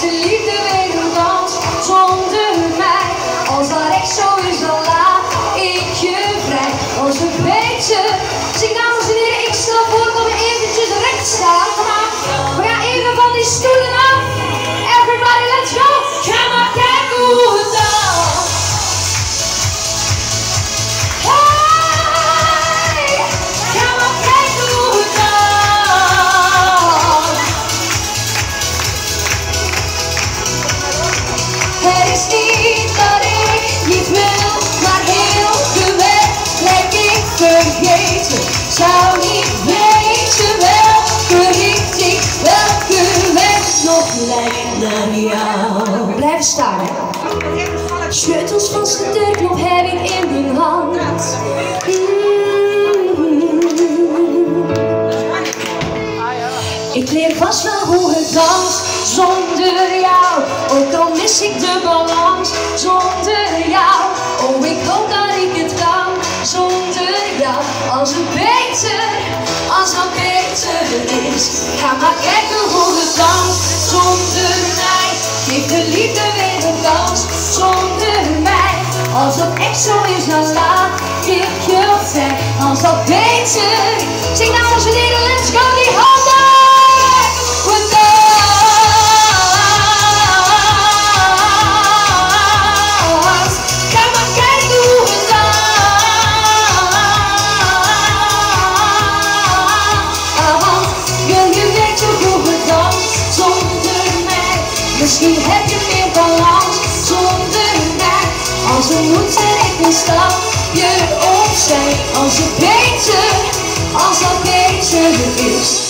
to leave them zou niet weten welke richting, welke weg nog leidt naar jou. Blijf staan. Sleutels van deur, nog heb ik in mijn hand. Ik leer vast wel hoe het dans zonder jou. Ook al mis ik de balans zonder jou. Dat echt zo is, dan laat ik je zijn. Als dat beter, zing nou als deden, let's go die handen. We dans. Ga maar kijken hoe we dans. Wil je weten hoe we dans zonder mij? Misschien heb je meer balans zonder. Als we moeten ik een stapje opzij. Als het beter, als dat beter is.